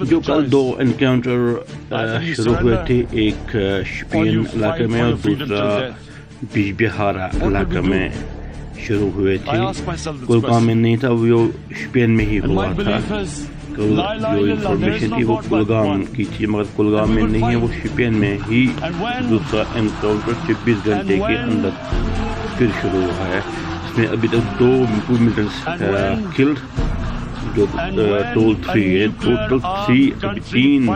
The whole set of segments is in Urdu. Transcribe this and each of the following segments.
جو کل. دو انکاؤنٹر شروع ہوئے تھے ایک شپین علاقے میں اور دوسرا. بیج بہارا علاقہ? میں شروع ہوئے تھے کلگام میں. نہیں تھا وہ شپین میں ہی ہوا تھا جو انفارمیشن تھی وہ کلگام. کی تھی مگر کلگام میں نہیں ہے وہ. شپین میں ہی دوسرا انکاؤنٹر چوبیس گھنٹے کے اندر پھر شروع ہوا ہے اس میں ابھی تک دو ملٹنس کلڈ جو ٹول تھری ہے، ٹوٹل تھری تین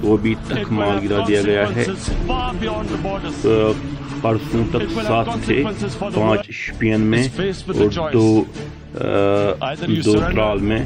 کو بھی تک ماہ گرا دیا گیا ہے۔ پرسوں تک سات سے پانچ شپین میں اور دو دو surrender ترال میں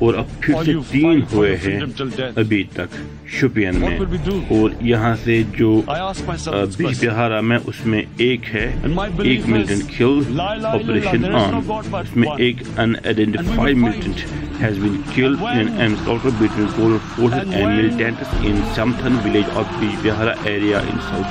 اور اب پھر or سے you تین fight for ہوئے your ہیں freedom till death. ابھی تک شپین میں What will we do? اور یہاں سے جو I ask myself this based question. بہارا میں اس میں ایک ہے And my ایک belief ملٹن is, کل La ilaha operation illallah, there is no آن God but اس میں one. ایک unidentified And we will militant has been killed And in an when- encounter between border forces And and when- militants in Samthan village of Bij Bihara area in South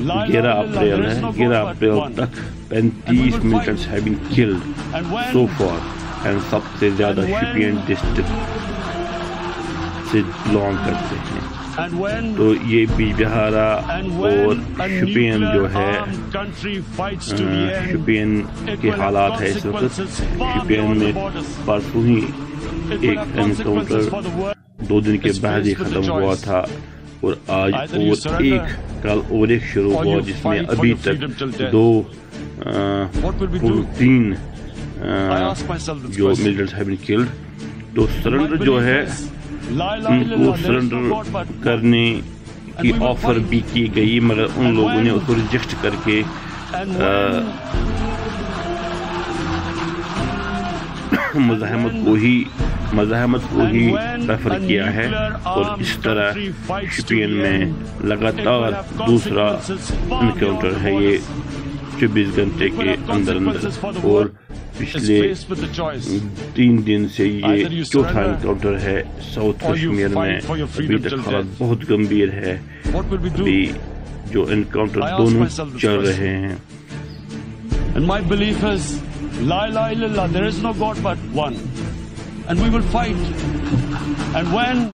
گیارہ اپریل ہے گیارہ اپریل. تک پینتیس killed And when- so far and سب سے زیادہ شپین ڈسٹرکٹ سے بلانگ کرتے ہیں تو یہ بیج بہارا اور شپین جو ہے شپین کے حالات ہے اس وقت شپین میں. پرسوں ہی ایک انکاؤنٹر. دو دن کے بعد ہی ختم ہوا. تھا اور آج اور ایک کل اور ایک شروع ہوا جس میں ابھی تک دو تین جو ملڈرز ہیں کلڈ تو سرنڈر جو ہے ان کو سرنڈر کرنے کی آفر بھی کی گئی مگر ان لوگوں نے اس کو رجیکٹ کر کے مزاحمت کو ہی مزاحمت کو ہی رفر کیا ہے اور اس طرح شپین میں لگاتار دوسرا انکاؤنٹر ہے یہ چوبیس گھنٹے کے اندر اندر اور پچھلے تین دن سے یہ چوتھا انکاؤنٹر ہے ساؤتھ کشمیر میں. ابھی تک شکل بہت گمبھیر ہے۔ ابھی جو انکاؤنٹر دونوں چل رہے ہیں۔ And my belief is, la ilaha illallah, there is no God but one. And we will fight. And when